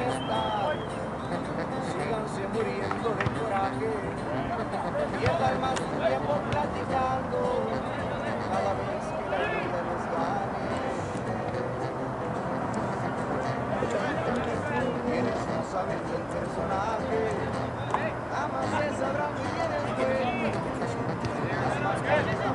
amistad. Síganse muriendo de coraje. Pierdan más tiempo platicando cada vez que la vida les gane. Quienes no saben del personaje, nada más se sabrán muy bien el cuento. Las máscaras están.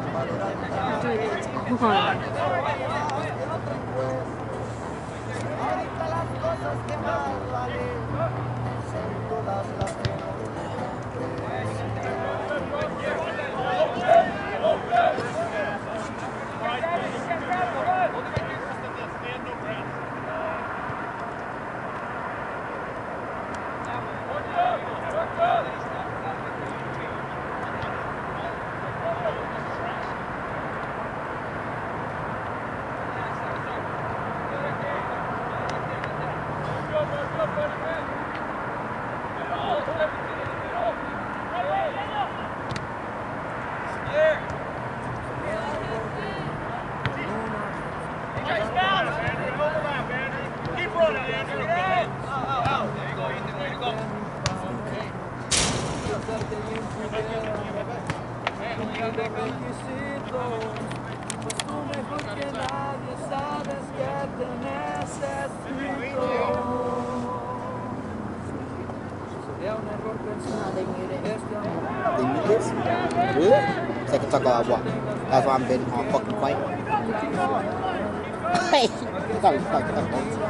Second talk.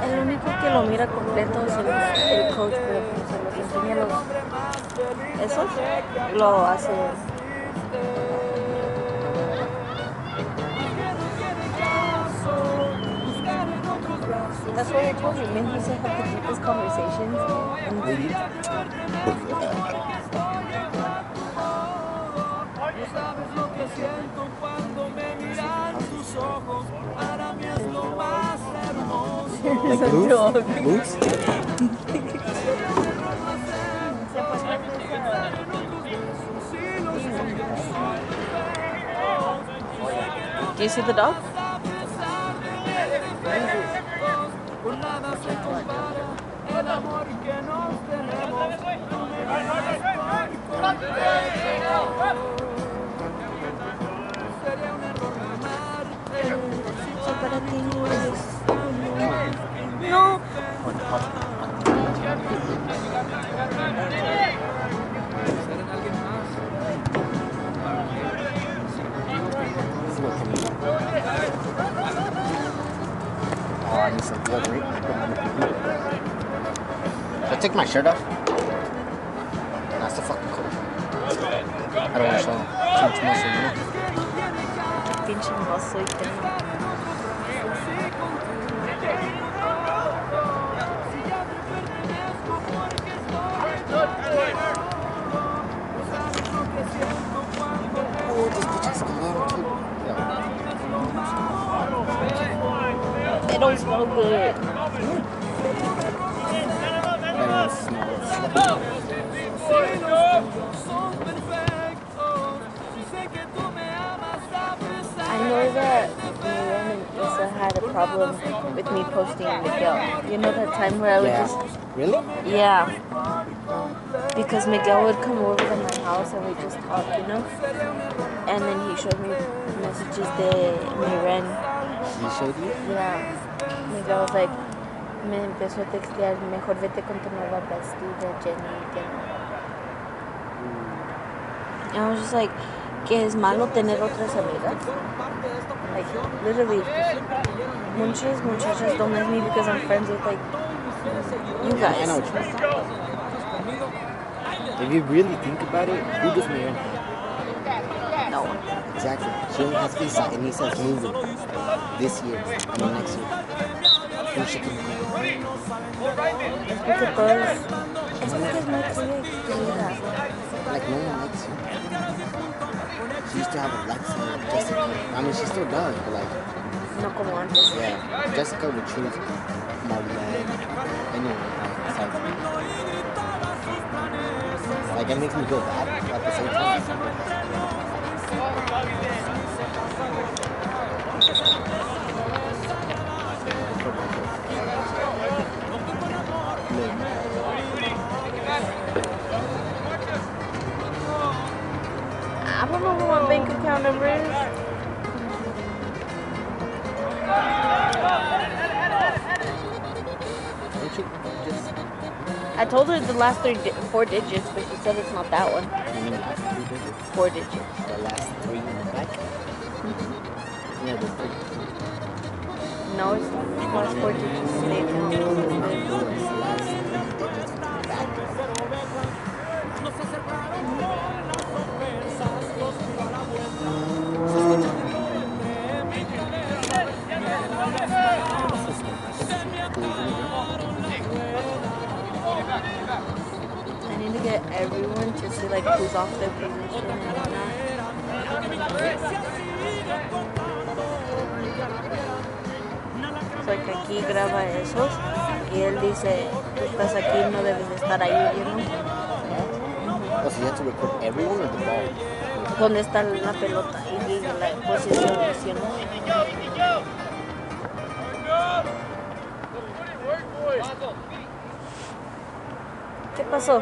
El único que lo mira completo es el, eso lo hace That's why I told you, men used to have the deepest conversations and leave. like Luke? Luke? Do you see the dog? Para ti No. I need some deodorant. Should I take my shirt off? That's the fucking cool. I don't want to show too much muscle, you know? Pinche mozo y Yeah. They don't smell good. I know that Miriam and Isa had a problem with me posting Miguel. You know that time where I would Yeah. just Really? Yeah. Because Miguel would come over to my house and we just talk, you know? And then he showed me messages de Miren. He showed you? Yeah. Miguel was like, me empezó a textear, mejor vete con tu nueva vestida, Jenny. Jenny. And I was just like, que es malo tener otras amigas. Like, literally, muchas muchachas don't like me because I'm friends with, like, you I guys. know what you mean. If you really think about it, who does Miriam? No one. Exactly. She only has Isa, and Isa's moving this year. I mean next year. Who she can Es porque todos. Es porque es muy querida. Like no one likes you. She used to have a black side, Jessica. I mean, she still does, but like, No como antes. yeah, Jessica would choose Marlene. Anyway, like, so, like it makes me feel bad at the same time. Know what my bank account number is. Don't you just, I told her the last three, di- four digits, but she said it's not that one. I mean, last three digits, Four digits. the last three in the back? Mm-hmm. Yeah, the three. No, it's not. Last four digits. They account. Yours, last three digits in the back. Everyone to see like who's off their position and whatnot. So que aquí graba esos y él dice, tú estás aquí, no debes de estar ahí, you know? Oh, so you have to record everyone or the ball? ¿Dónde está la pelota? Y la posición, know? ¿Qué pasó?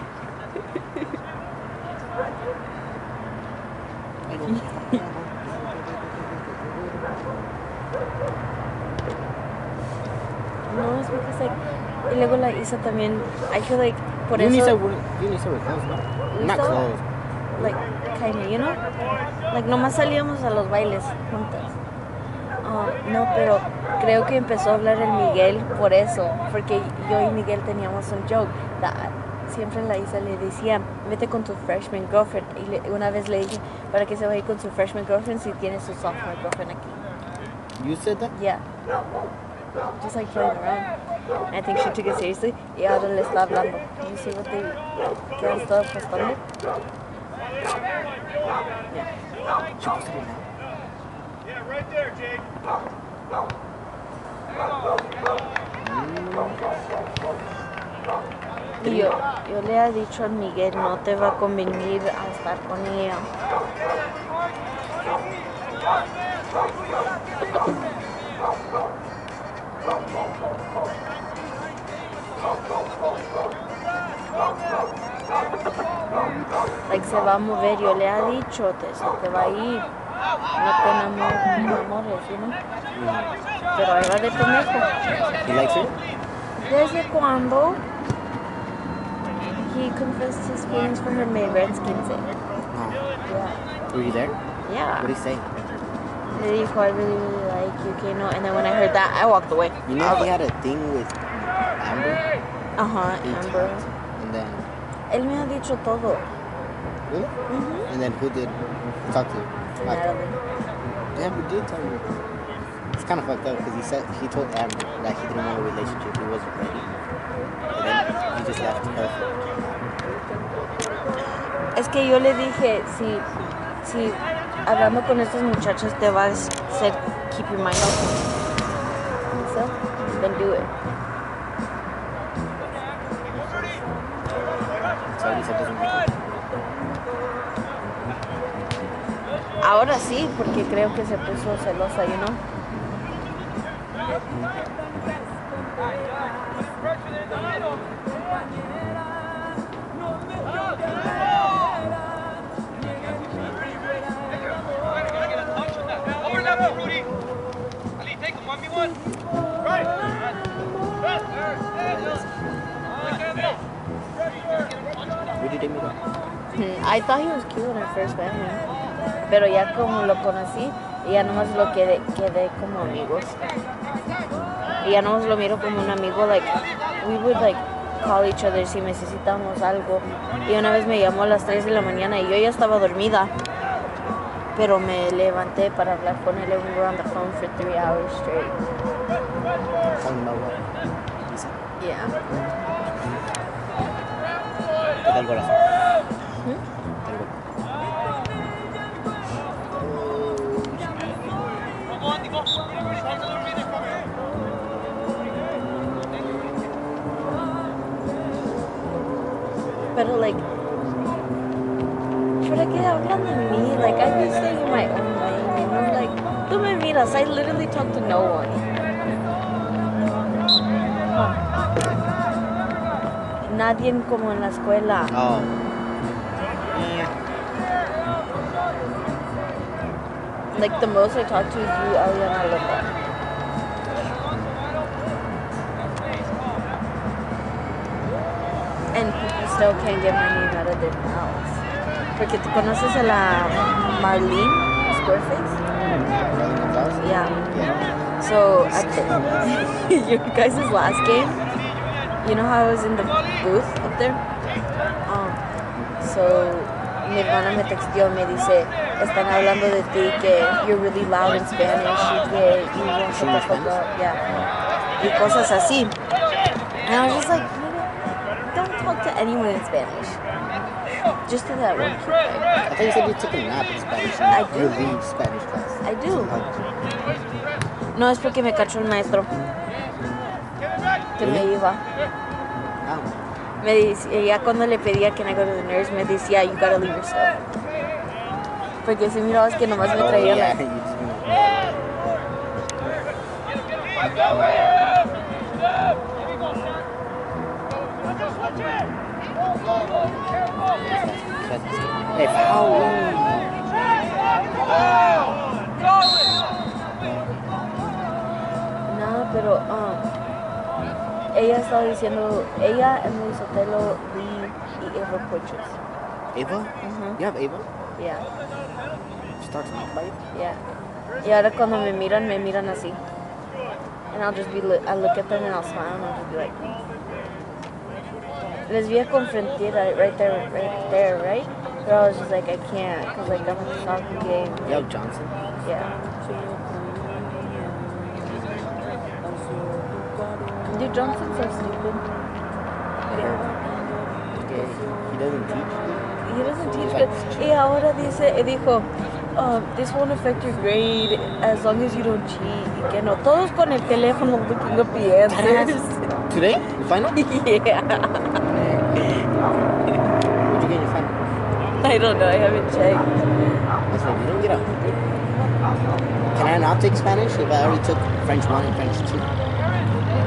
like, y luego la Isa también, I feel like, por you need eso, to, you need to clothes, no? Not clothes. like, kinda, you know? Like, nomás salíamos a los bailes juntas. Ah, no, pero creo que empezó a hablar el Miguel por eso, porque yo y Miguel teníamos un joke. that siempre la Isa le decía, vete con tu freshman girlfriend. Y le- una vez le dije, ¿para qué se va a ir con su freshman girlfriend si tiene su sophomore girlfriend aquí? You said that? Yeah. just like playing around. And I think she took it seriously. Y ahora le está hablando. You see what they, que han estado postando? Yeah. She posted it now. Yeah, right there, Jake. Y yo, yo le he dicho a Miguel, no te va a convenir a estar con ella. Like se va a mover, yo le he dicho, te, se te va a ir. No te enamores, enamores, you know? Pero ahí va de pendejo. He likes her? ¿Desde cuándo? He confessed his feelings for her May Redskins. No. Yeah. Were you there? Yeah. What did he say? Le dijo, I really, really like you, que no. And then when I heard that, I walked away. You know he had a thing with Amber? Ajá, eight Amber. times, And then, Él me ha dicho todo. Really? Mhm. And then who did talk to you? Natalie. Amber did tell me. It's kind of fucked up because he said he told Amber that he didn't want a relationship, he wasn't ready. And then he just left her. Es que yo le dije, si, si hablando con estas muchachas te vas a hacer keep your mind open. So, then do it. Ahora sí, porque creo que se puso celosa, you know? Over left, Rudy. Ali, take him. 1v1. Right. Where did they meet up? Hmm, I thought he was cute when I first met him. Pero ya como lo conocí, ya nomás lo quedé, quedé como amigos. Y ya nomás lo miro como un amigo, like, we would like call each other si necesitamos algo. Y una vez me llamó a las 3 de la mañana y yo ya estaba dormida. Pero me levanté para hablar con él we were on the phone for three hours straight. Yeah. ¿Qué tal corazón? Pero like, ¿para qué hablan de mí? Like, I be staying in my own lane. And I'm like, tú me miras, I literally talk to no one. Nadie como en la escuela. Oh. Like, the most I talk to is you, Eliana Linda. Still can't get my name out of their mouths. Porque tú conoces a la Marlene Squareface? Yeah. Yeah. So at the, your guys' last game, you know how I was in the booth up there? Um, so mi hermana me textió, me dice, están hablando de ti, que you're really loud in Spanish, y que you won't shut the fuck up, yeah. Y cosas así. And I was just like, nigga, don't talk to anyone in Spanish. Just to that one. I thought you said you took a nap in Spanish. I You do. leave Spanish class. I do. Oh. No, es porque me cachó el maestro. Que me iba. Ah. Me decía, ya cuando le pedía que I go to the nurse, me decía, you gotta leave your stuff. Porque si mirabas que nomás me Oh, traía la... just- Hey, foul. Nada, pero um, ella estaba diciendo, ella, Emily Sotelo, Lee y Eva Porches. Ava? Ujú. You have Ava? Yeah, Starts off by yeah. Y ahora cuando me miran, me miran así. And I'll just be, I look at them and I'll smile and I'll just be like... Les vi a confrontar right right there, right there, right? But I was just like, I can't, because like I'm at the soccer game. You have Johnson? Yeah. Dude, Johnson's so stupid. Okay, he doesn't teach. He doesn't teach good. Y ahora dice, y dijo, um, this won't affect your grade as long as you don't cheat. Que no, todos con el teléfono looking up the answers. Today? The final? yeah. What'd you get in your final? I don't know, I haven't checked. Like, you don't get a hundred. Can I not take Spanish if I already took French one and French two?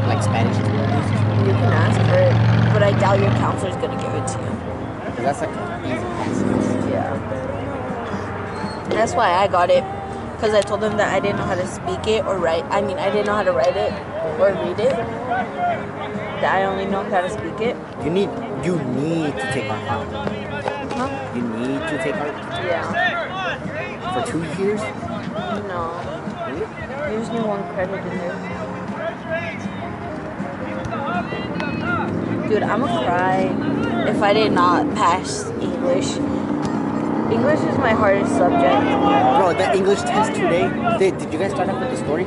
Like Spanish two. You can ask for it, but I doubt your counselor's gonna give it to you. 'Cause that's like easy passes. Yeah. That's why I got it. Because I told them that I didn't know how to speak it or write. I mean, I didn't know how to write it or read it. That I only know how to speak it. You need you need to take art. Huh? To take art Yeah. for two years. No. Really? Just one credit in there. Dude, I'm gonna cry if I did not pass English. English is my hardest subject. Bro, the English test today. Did, did you guys start off with the story?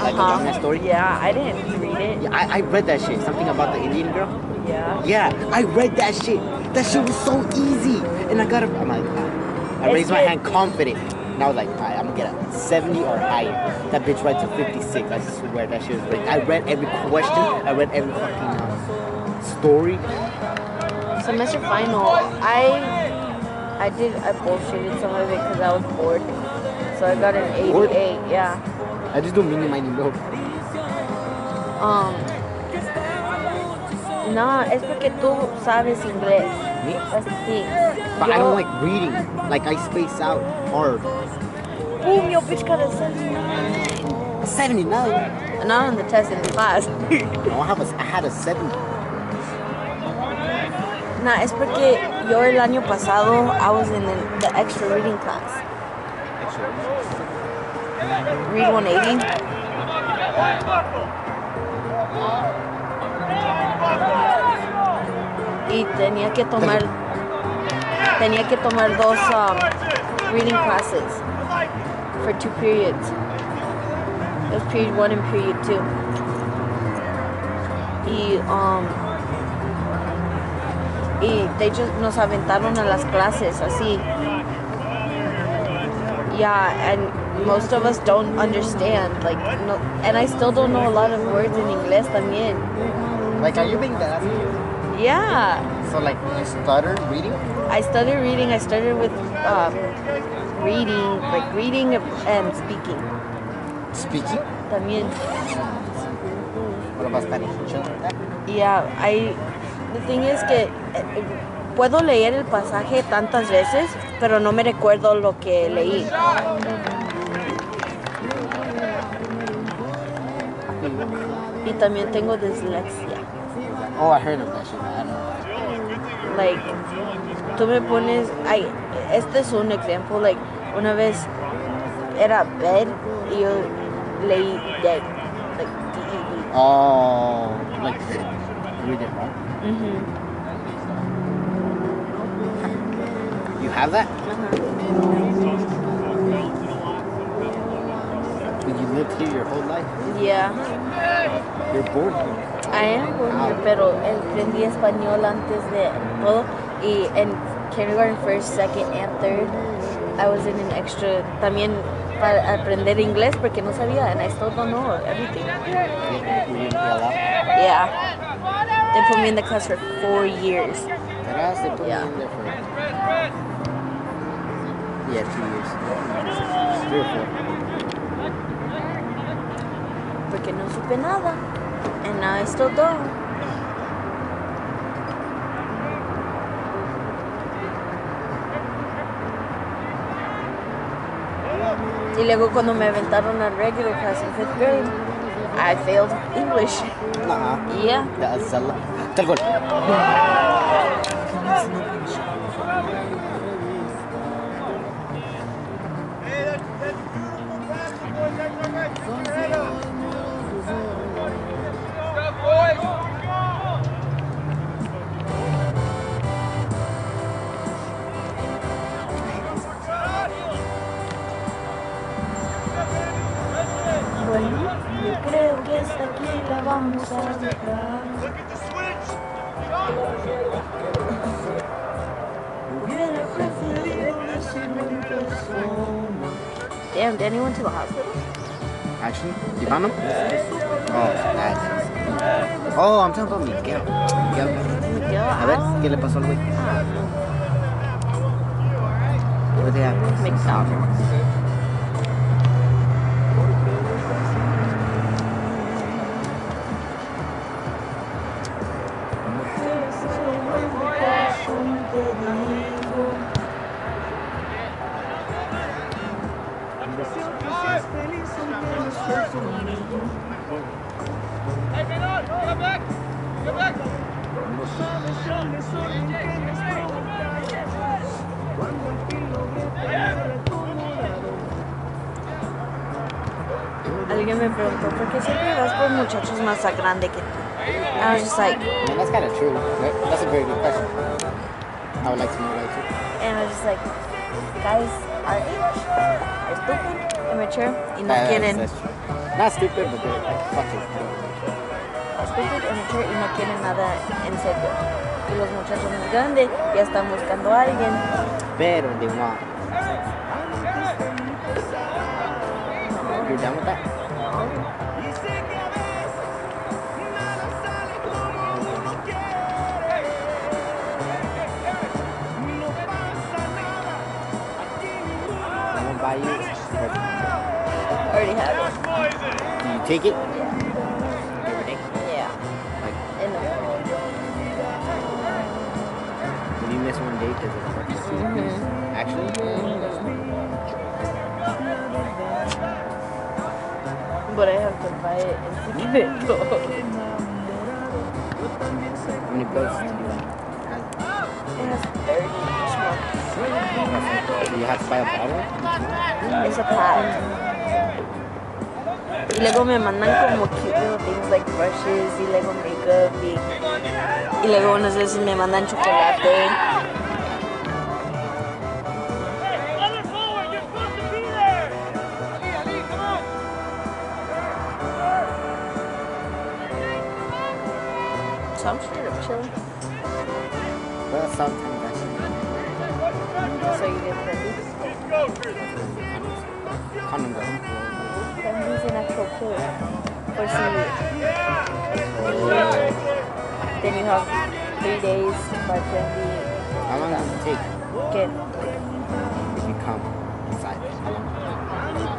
Like that story? Uh-huh. Yeah, I didn't read it. Yeah, I, I read that shit. Something about the Indian girl. Yeah. Yeah, I read that shit. That shit was so easy. And I got a, I'm like, ah. I raised my hand confident. And I was like, alright, I'm gonna get a 70 or higher. That bitch writes a 56. I swear that shit was great. I read every question. I read every fucking uh, story. Semester final, I I did I bullshitted some of it because I was bored. So I got an 88. Bored? Yeah. I just do mini mining, bro. Um. No, es porque tú sabes inglés. Me? That's the thing. But I don't like reading. Like, I space out hard. Boom, your bitch got a 79. 79. Not on the test in the class. No, I, have a, I had a 70. nah, es porque yo el año pasado I was in the, the extra reading class. Read 180. Y tenía que tomar tenía que tomar dos um, reading classes for two periods. It was period one and period two. Y um y they just nos aventaron a las clases así. Yeah, and most of us don't understand like no, and I still don't know a lot of words in English también. Like, are you being that? Yeah. So, like, you stutter reading? I started reading. I started with um, reading, like reading and speaking. Speaking? También. Yeah, I. The thing is que puedo leer el pasaje tantas veces, pero no me recuerdo lo que leí. Y también tengo dislexia. Oh, I heard of that like tú me pones ay este es un ejemplo like una vez era bed y yo leí dead like D E D Oh, like, read it wrong. Mhm. You have that? But you lived here your whole life? yeah You're born here. I am born here pero aprendí español antes de todo. Y en kindergarten first second and third I was in an extra también para aprender inglés porque no sabía and I still don't know everything. Yeah. They put me in the class for four years. Yeah. yeah, two years, three or four. Porque no supe nada. And now I still don't. Y luego cuando me aventaron a regular class in fifth grade, I failed English. Nuh-uh. Yeah. Azella. Tal cual. Damn, Danny went to the hospital? Actually, you found him? Oh, that's. Oh, I'm talking about Miguel. Miguel. Miguel, A ver, ah, ¿qué le pasó al güey? ah, What they have? McDonald's. Alguien me preguntó, ¿por qué siempre vas por muchachos más grande que tú? I was just like, Man, that's kind of true. That- That's a very good question. I would like to know that too. and I was just like, guys are stupid, immature, y no quieren, That's. Not stupid, but they're like fucking. stupid, immature, y no quieren nada en serio. Y los muchachos más grandes ya están buscando a alguien. Pero they want. You're done with that? Take it every day? Yeah. Like And when you miss one day, does it affect you? Mhm. Actually, But I have to buy it in secreto. how many bills do you like? It has 30 each month. Do you have to buy a bottle? Es a pack. Y luego me mandan como cute little things like brushes y luego makeup y, y luego unas veces me mandan chocolate. Days to. How long does it take Get if you come inside? How long? How long?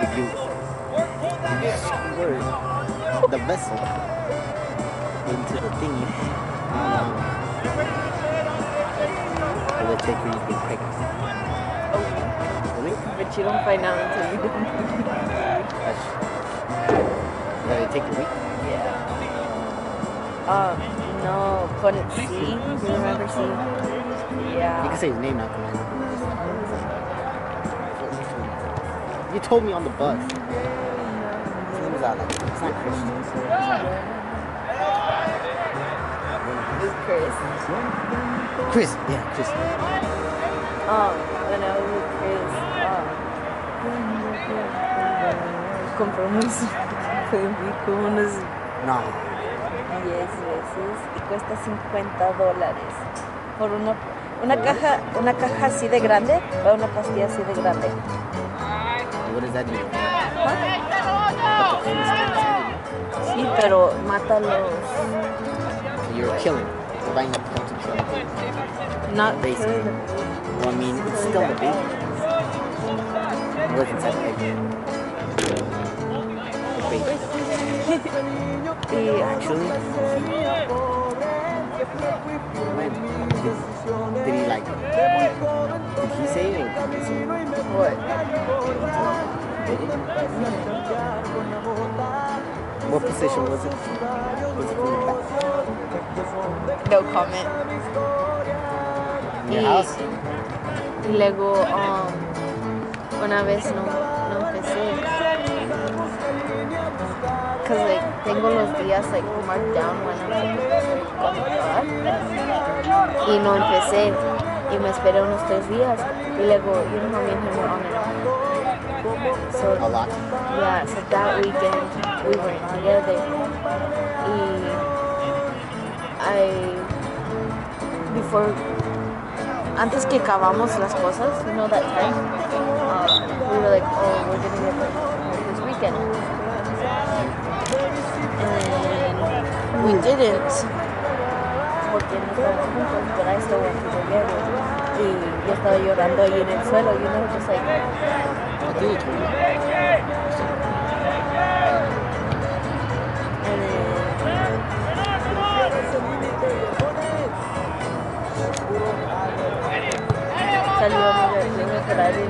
If you, if you squirt the vessel into the thingy, how long will it take you to get pregnant? But you don't find out until you do. Will it take a week? Yeah. Um, no, con C. You remember C? You can say his name now, on. You told me on the bus. His name is Alex. it's not Christian. It's Chris. Chris, yeah, Chris. Um, when I was with Chris, um, compramos fui como unos No. 10 veces y cuesta 50 dólares por una, una caja, una caja así de grande o una pastilla así de grande. What that? Sí, pero mata los, So you're killing. To kill. not Basically. kill them. Well, I mean, it's still the baby. What's inside the egg? The baby. Y Actually, when did, did he like? Did he say it or did he say it? what? Did he? What position was it? Was it from the back? No comment. Your Y- house? Y luego, um, una vez no, Cause like, tengo los días like marked down when I'm God. Y no empecé. Y me esperé unos tres días. Y luego, you know how me and him were on and off. So A lot. Yeah, so that weekend we were together. Y I before antes que acabamos las cosas, you know that time, uh, we were like, oh, we're gonna get married this weekend. We didn't porque no estábamos juntos, but I still went to the wedding. Y yo estaba llorando ahí en el suelo, you know, just like, I think you told me. and then salíamos de fuimos por ahí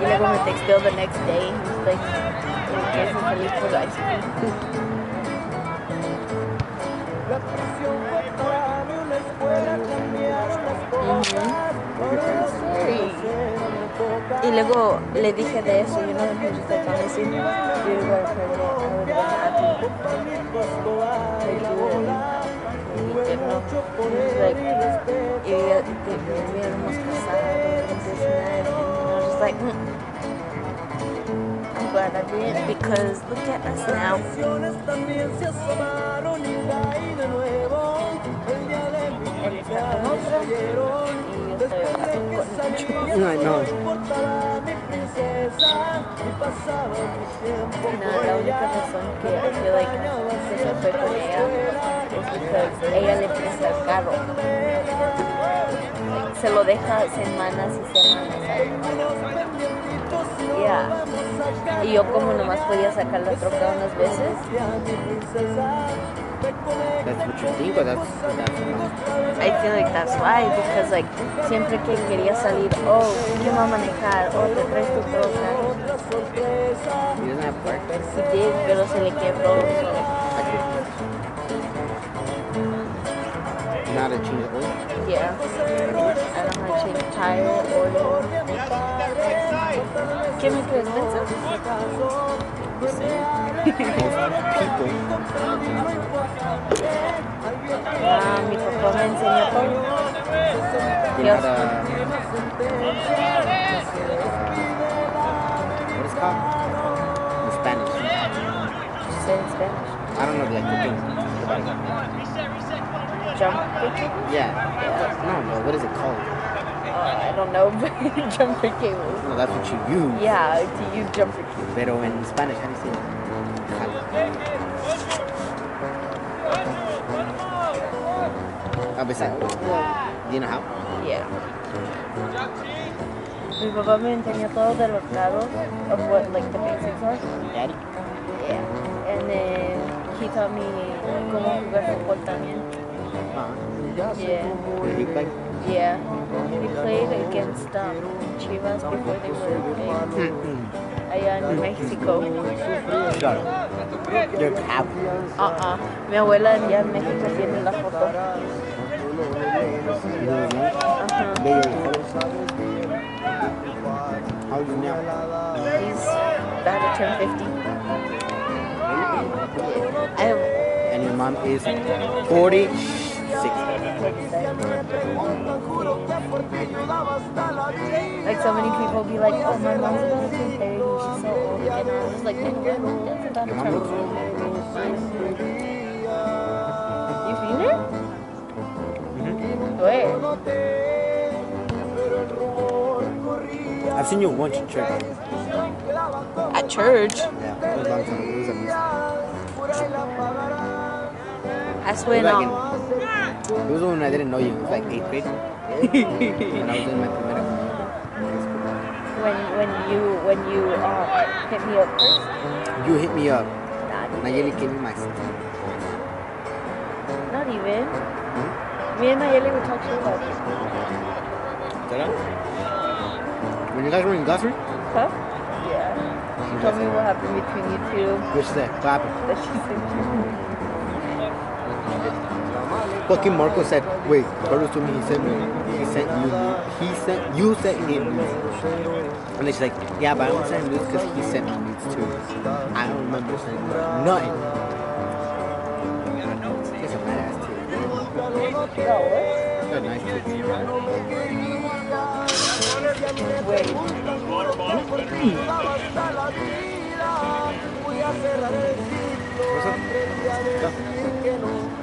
y luego me texteó the next day y was like que es feliz por la y luego le dije de eso you know and he was just like honestly you were pregnant I would have been happy like you y que no like y ella que nos hubiéramos casado and this and that and I was just like mm. I'm glad I did because look at us now Canciones también se asomaron y caí de nuevo. El día de mi él está con otra cayeron. y yo estoy hablando con mucho No, I know. Importaba mi princesa y pasaba mi tiempo No, con la única ella. razón que I feel like que se fue con ella es porque ella le presta el carro. Like, se lo deja semanas y semanas ahí. Yeah. Y yo como nomás podía sacar la troca unas veces, That's what you think, or that's that's not. I feel like that's why, because like siempre que quería salir, oh, ¿quién va a manejar? Oh, te traes tu troca. He doesn't have park. Y did, pero se le quebró. so, I. Not a change of oil. Yeah. I don't know how to change tire, oil. ¿Qué me crees, People. Ah, mi papá me enseñó todo. They Yes. had a. What is it called? In Spanish. Say in Spanish. I don't know, like the thing. Jump. Yeah. No, no. What is it called? I don't know, but jumper cables. No, that's what you use. Yeah, to use jumper cables. Pero in Spanish, how do you say it? A veces. Do you know how? Yeah. Mi papá me enseñó todo de los carros, of what like the basics are. Daddy? Yeah. And then he taught me cómo jugar fútbol también. Uh-huh. Yeah. Did he play? Yeah. He played against um, Chivas before they were big. Allá en Mexico. Up. You're cap. Uh-uh. Mi abuela allá en México tiene la foto. You know his name? Ajá. Baby. How old is now? He's about to turn 50. I have And your mom is 46. Like so many people be like, oh, my mom's about to turn 30. She's so old. And I was like, no, my mom is about to turn looks 30. old. You seen her? Mm-hmm. Where? I've seen you once in church. At church. Yeah, it was a long time. It was a. I swear like no. in, it was when I didn't know you. It was like 8th grade. when I was in my primera. When when you when you uh, hit me up first. You hit me up. Not even. Nayeli gave me my stuff. Not even. Me and Nayeli were talking about this. Did I? When you guys were in Guthrie? Huh? Yeah. She told me what happened between you two. Which is that? What happened? That she sent you. Fucking Marco said, wait, Carlos told me he sent me, he sent you, he sent, you sent him. And then she's like, yeah, but I don't send nudes because he sent me nudes too. I don't remember sending nothing. She's a badass too. No, what? Got nice tits. Wait. everything. daba hasta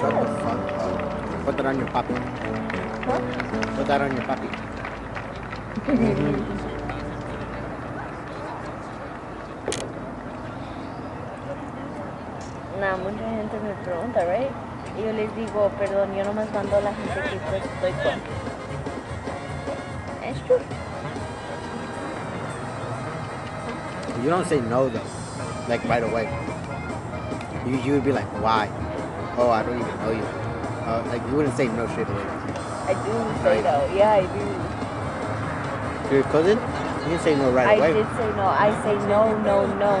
Shut the fuck up. Put that on your poppy. Put that on your poppy. Nada, mucha gente me pregunta, right? Y yo les digo, perdón, yo nomás mando a la gente que pues estoy con. Es true. You don't say no though, like right away. You you would be like, why? Oh, I don't even know you. Uh, like you wouldn't say no shit to away. I do say no. Yeah, I do. Your cousin, you didn't say no right I away, did say no. I say no, no, no.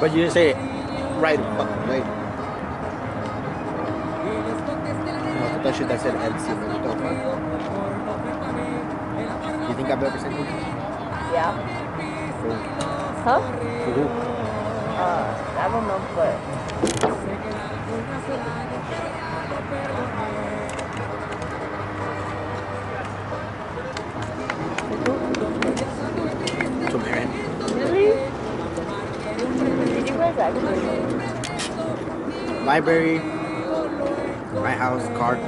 but you didn't say it right fucking away. No, that shit that said LC. no, you don't. You think I've ever said no? Yeah. For, Huh? for who? Uh, I don't know, but Library. My house. Car. Did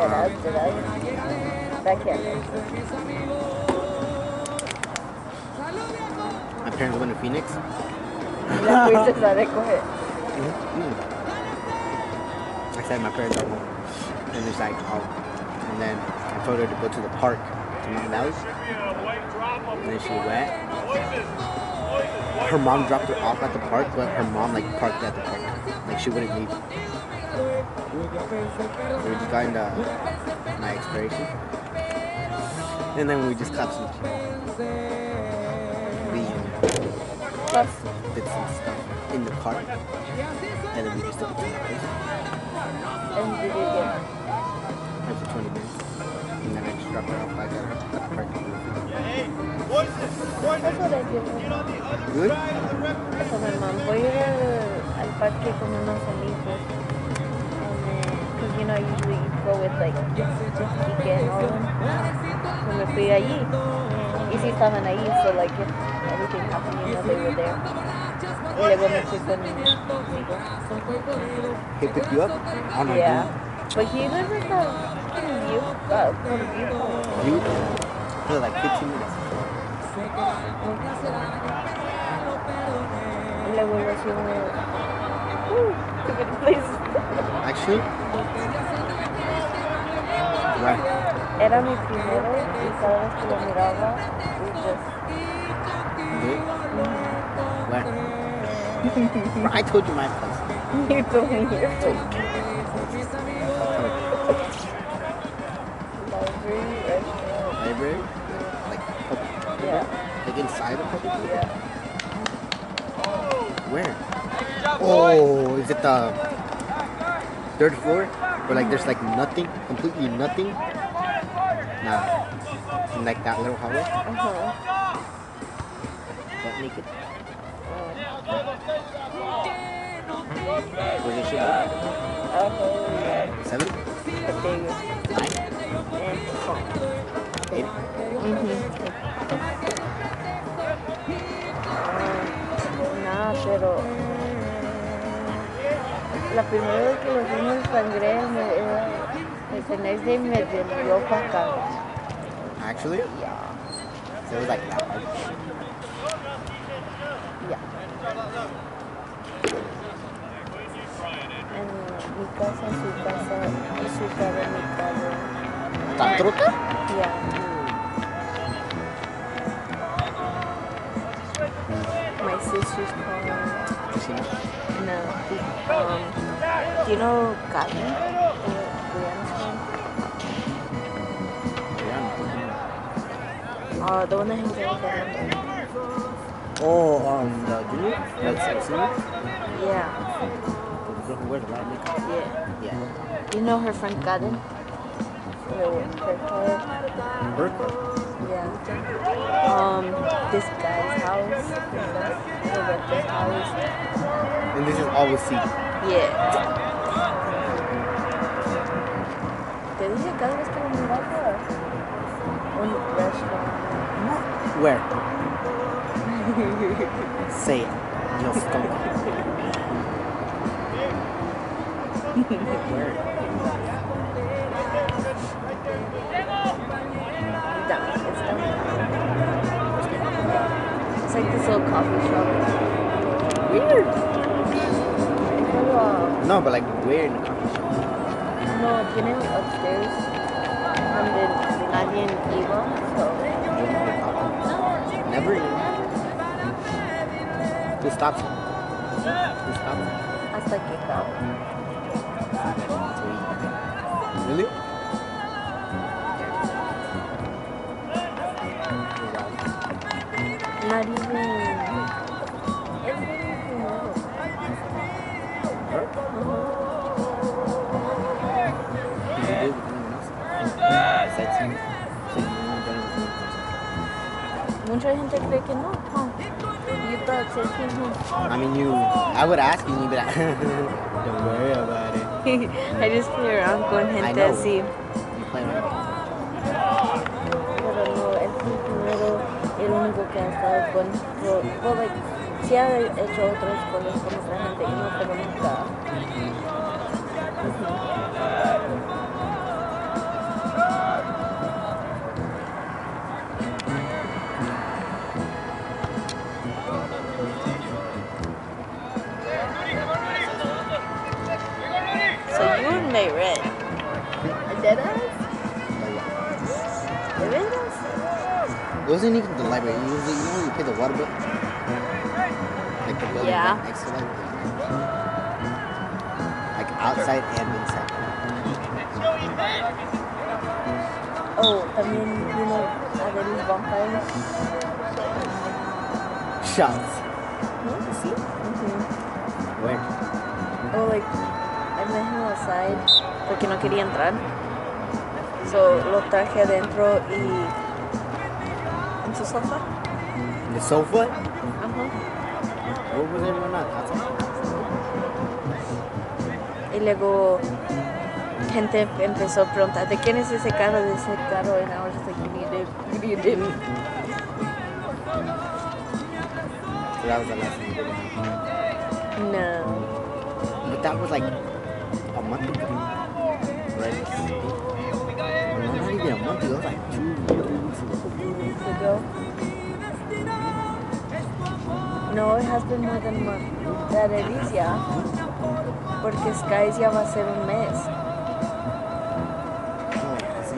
I? Did I? That can't. My parents went to Phoenix. La fuiste a recoger. Mm. I said my parents are home. And it's like, oh. And then I told her to go to the park, to Mountain Valley. And then she went. Her mom dropped her off at the park, but her mom like parked at the park. Like she wouldn't leave. We just got into my expiration. And then we just caught some weed Plus, did some stuff in the park. And then we just took it to my place. and did you get? After 20 minutes. And then I just dropped her off back at her at the park. Good? Mi mamá voy a ir al, parque con unos amigos. Because, you know, I usually go with, like, Ike and all of them. So me fui allí. Y sí estaban ahí, so, like, if everything happened, you know, they were there. Y luego me fui con mi amigo. He picked you up? Oh no, Yeah. But he lives in the fucking view, uh, from viewpoint. you. You? For like 15 minutes. Y luego lo. Uh, to good place. Actually? Right. Era mi primero y cada vez que lo miraba, we just Good? Where? I told you my place. You told me your place. Library, restaurant. Library? Like, public, Yeah, like inside a public library? Where? Oh, is it the third floor? Where like there's like nothing, completely nothing? Nah. In like that little hallway? Uh-huh. Butt naked? Shit? up? Uh-huh. Seven? Nine? Eight? Mhm. Pero la primera vez que los vimos sangré, me, eh, the next day me dolió para acá. Actually? Yeah, So it was like that. hard. yeah. En mi casa, su casa, su carro, mi. Yeah. My sister's car. No. Um, do you know Yeah. Uh, the one that hangs out with Oh, um, the junior? That's senior? Yeah, The girl who wears makeup? yeah. Yeah. You know her friend Karen? Her, her hair. Berkeley? Yeah. Um, this guy's house. The rector's house. And this is all we see. Yeah. Te dije cada vez que lo miraba. Un restaurant. Where? Say it. Yo, stunk. Where? Down. Like this little coffee shop. Weird. No, but like where in the coffee shop? no, tiene upstairs. Donde nadie iba. So, Never. Who stops it? Who stops it? hasta que acaba. Really? Not even. It's really nuevo. Mucha gente cree que no. Huh? You thought? I mean, you. I would ask you, be like, don't worry about it. I just play around con gente así. Sí hecho otras cosas con otra gente y no, pero nunca. So you and May Red. Dead eyes? ¿De veras? It wasn't even the library. The- you know you pay the water bill? Like the building Yeah. right next to like, like outside and inside. Oh, también vino a ver los vampires. Shots. You see? Where? Oh, like, I met him outside porque no quería entrar. So, lo traje adentro y... en su sofá. The sofa? Ajá. Y luego gente empezó a preguntar, ¿de quién es ese carro? De ese carro. You need it. So that was the last thing you did. No. But that was like a month ago. Right? No, not even a month ago. It was like two, weeks ago. Weeks ago. No, it has been more than a month. That it is, yeah. Porque Skies ya va a ser un mes. Oh, sí.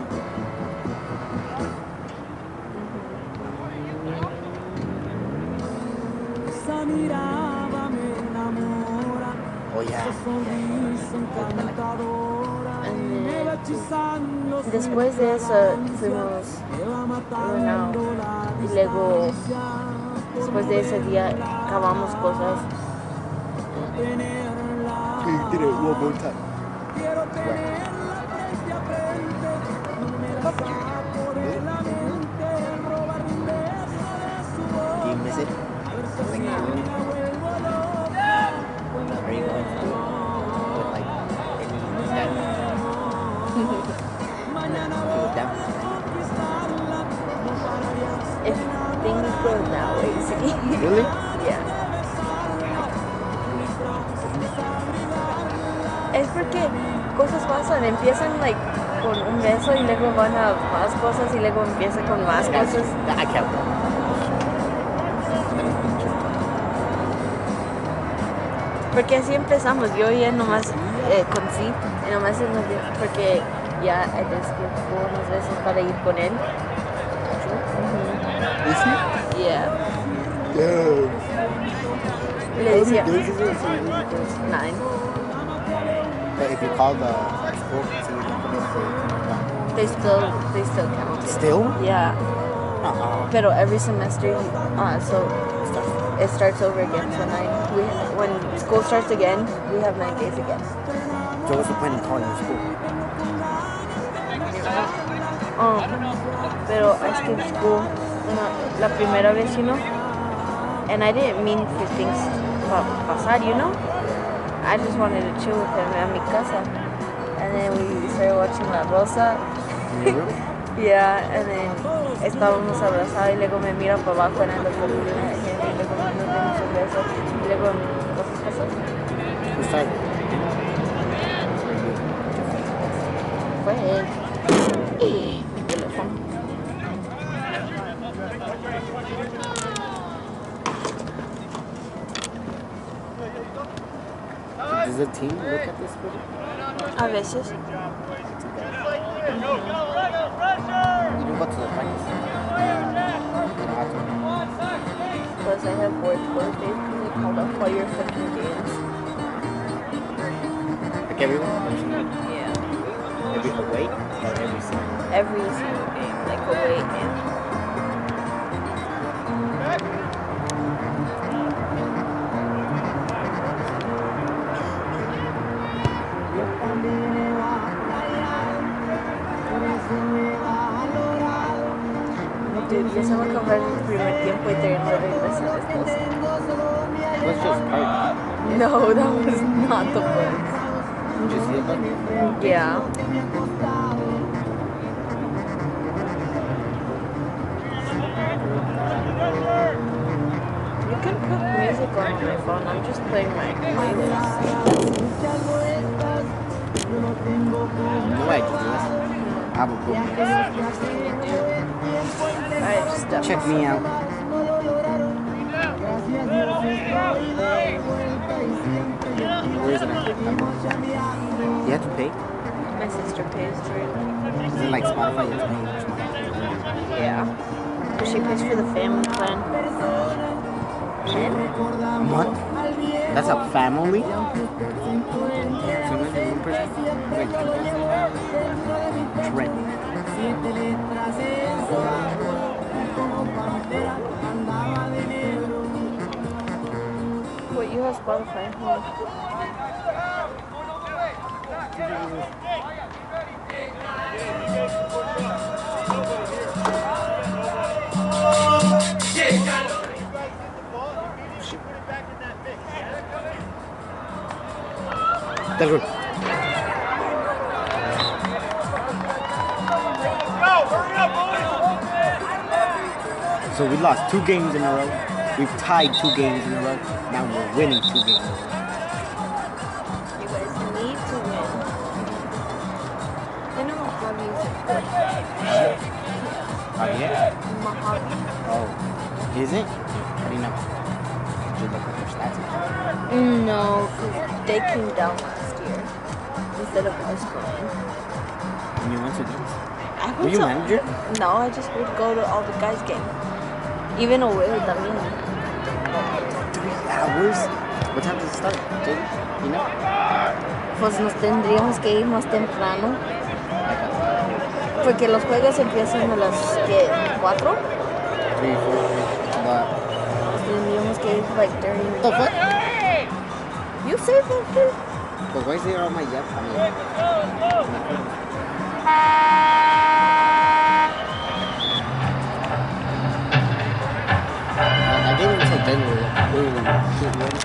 Esa mirada me enamora, Oh, yeah. sonrisa encantadora, And me va then, hechizando sin después de eso fuimos me va bueno, matando la y luego después de ese día acabamos cosas. tenerla. You did it one more time. Quiero tenerla frente a frente, no me la saco de la mente, robar un beso de su Do you boca, miss it? Like, me vuelvo loca. are you going to with like any that Mañana with that? If things go that sí. Really? Yeah. Es porque cosas pasan, empiezan like con un beso y luego van a más cosas y luego empieza con más cosas. I can't. Porque así empezamos, yo ya nomás eh, con sí, y nomás porque ya just que unas veces para ir con él. Is he? Ujú. Yeah. Yeah. Le decía, Days is it? So you really close? nine. But if you call the school, so you can come in for They still, they still count. it. Still? Yeah. Uh-uh. Pero every semester, uh, so it starts over again. So nine. We when school starts again, we have nine days again. So what's the point in calling your school? Oh, pero I skipped school una- la primera vez, you know, and I didn't mean for things to pasar, you know. I just wanted to chill with him at mi casa, and then we started watching La Rosa. Yeah, and then estábamos abrazados y luego me mira para abajo en el doctor y luego nos dimos un beso y luego started? Fue él. Team look at this video? A veces. You didn't go to the practice. You don't have to. Plus I have work Thursdays because they called off all your fucking games. Like everyone? Yeah. Every away or every single? Every single game, like away and Dude, ya se va a acabar el primer tiempo y todavía no regresan estos. Let's just park. No, that was not the point. Did you see it, bud? Yeah. You can put music on my phone. I'm just playing my playlist. No way. I have a book. I just Check me out. Where is it at? You have to pay? My sister pays for it. Is it like Spotify? You have to pay. Yeah. But she pays for the family plan. Month? That's a family? So imagine one person. Wait, Trent. What you have Spotify? Huh? That's good. So we lost two games in a row. We've tied two games in a row. Now we're winning two games. in a row. You guys need to win. I know my hobby is Oh my hobby. Oh, is it? How do you know? Did you look at their stats? No, they came down last year instead of us going. And you went to games. I Were you to- manager? No, I just would go to all the guys' games. Even away también. Three hours. What time does it start? You know? Pues nos tendríamos que ir más temprano. Porque los juegos empiezan a las ¿qué? 4. Three, four, but Nos tendríamos que ir like during. the fuck? You say that too? But why is there on my yep? I mean, I